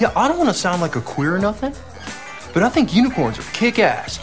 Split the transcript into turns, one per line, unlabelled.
Yeah, I don't want to sound like a queer or nothing, but I think unicorns are kick ass.